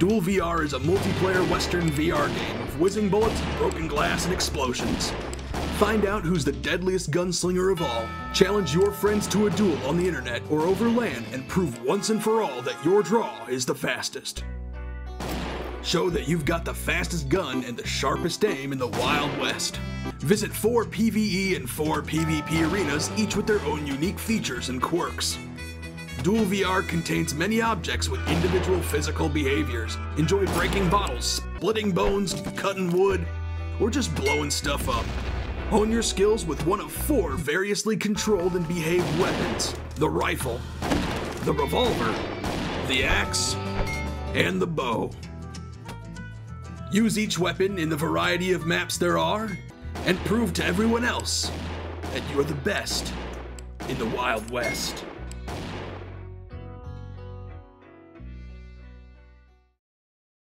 Duel VR is a multiplayer Western VR game of whizzing bullets, broken glass, and explosions. Find out who's the deadliest gunslinger of all. Challenge your friends to a duel on the internet or over LAN and prove once and for all that your draw is the fastest. Show that you've got the fastest gun and the sharpest aim in the Wild West. Visit four PvE and four PvP arenas, each with their own unique features and quirks. Duel VR contains many objects with individual physical behaviors. Enjoy breaking bottles, splitting bones, cutting wood, or just blowing stuff up. Hone your skills with one of four variously controlled and behaved weapons the rifle, the revolver, the axe, and the bow. Use each weapon in the variety of maps there are, and prove to everyone else that you're the best in the Wild West.